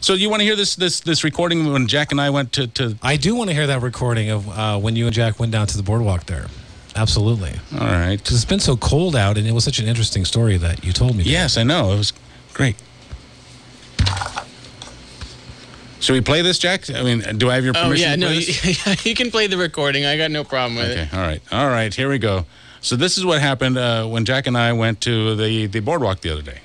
So you want to hear this this this recording when Jack and I went to to? I do want to hear that recording of uh, when you and Jack went down to the boardwalk there. Absolutely. All right. Because it's been so cold out, and it was such an interesting story that you told me. Yes, I know. It was great. Should we play this, Jack? I mean, do I have your permission? Oh permission? yeah, to no, play you, this? you can play the recording. I got no problem with Okay. it. All right. All right. Here we go. So this is what happened uh, when Jack and I went to the the boardwalk the other day.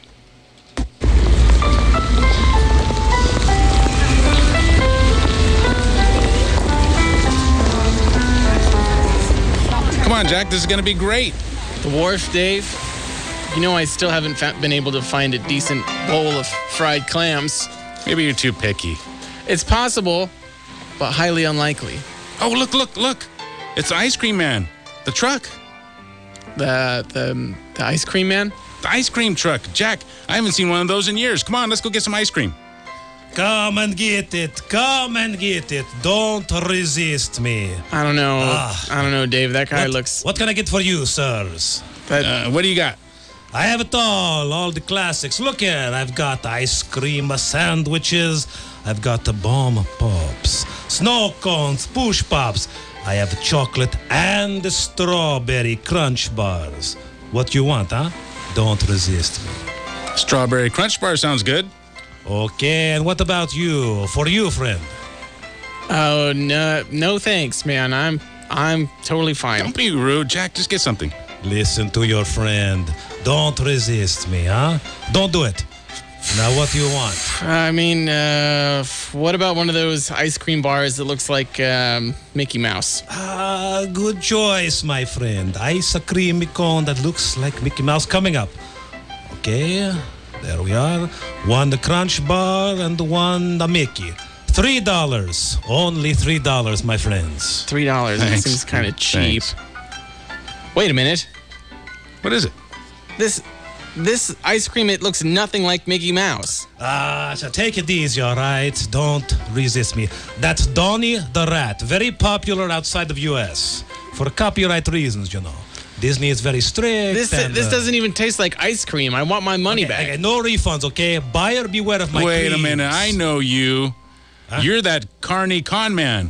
Come on, Jack. This is going to be great. The wharf, Dave. You know I still haven't been able to find a decent bowl of fried clams. Maybe you're too picky. It's possible, but highly unlikely. Oh, look, look, look. It's the Ice Cream Man, the truck, The the um, the ice cream man. the ice cream truck. Jack, I haven't seen one of those in years. Come on, let's go get some ice cream. Come and get it. Come and get it. Don't resist me. I don't know. Ah. I don't know, Dave. That guy what, looks. What can I get for you, sirs? That, Uh, what do you got? I have it all, all the classics. Look here, I've got ice cream sandwiches, I've got the bomb pops, snow cones, push pops. I have chocolate and strawberry crunch bars. What you want, huh? Don't resist me. Strawberry Crunch Bar sounds good. Okay, and what about you? For you, friend. oh no, no thanks, man. I'm I'm totally fine. Don't be rude, Jack. Just get something. Listen to your friend. Don't resist me, huh? Don't do it. Now, what do you want? I mean, uh, what about one of those ice cream bars that looks like um, Mickey Mouse? Ah, good choice, my friend. Ice cream cone that looks like Mickey Mouse coming up. Okay, there we are. One the Crunch Bar and one the Mickey. Three dollars. Only three dollars, my friends. Three dollars. That seems kind of cheap. Thanks. Wait a minute. What is it? This this ice cream it looks nothing like Mickey Mouse. Ah, so take it easy, all right? Don't resist me. That's Donnie the Rat, very popular outside of U.S. for copyright reasons, you know. Disney is very strict. This and, this uh, doesn't even taste like ice cream. I want my money okay, back. okay, no refunds, okay? Buyer beware of my Wait a minute. I know you. You're that Carney con man.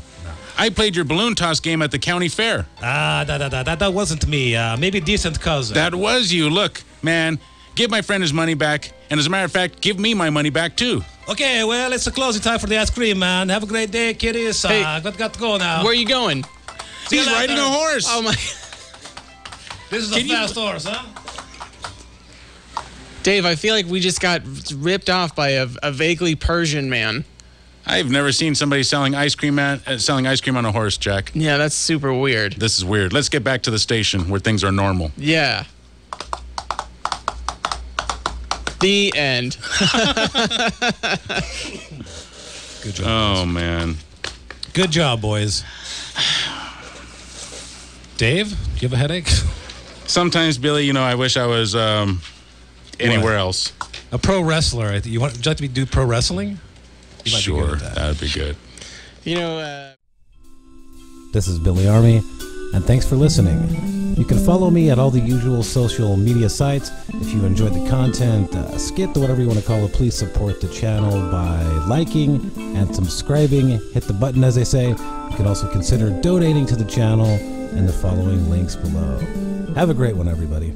I played your balloon toss game at the county fair. Ah, that, that, that, that, that wasn't me. Uh, maybe decent cousin. That was you. Look, man, give my friend his money back. And as a matter of fact, give me my money back too. okay, well, it's a closing time for the ice cream, man. Have a great day, kiddies. Hey, uh, got, got to go now. Where are you going? See you He's riding a horse. Oh my, This is Can a you- fast horse, huh? Dave. I feel like we just got ripped off by a, a vaguely Persian man. I've never seen somebody selling ice cream at, uh, selling ice cream on a horse, Jack. Yeah, that's super weird. This is weird. Let's get back to the station where things are normal. Yeah. The end. Good job. Oh man. Good job, boys. Dave, do you have a headache? Sometimes, Billy, you know, I wish I was um, anywhere else. A pro wrestler. I think- You want, would you like to be, do pro wrestling? You might be good Sure, that. that'd be good. You know. Uh, This is Billy Armi, and thanks for listening. You can follow me at all the usual social media sites. If you enjoyed the content, uh, skit, or whatever you want to call it, please support the channel by liking and subscribing. Hit the button, as they say. You can also consider donating to the channel in the following links below. Have a great one, everybody.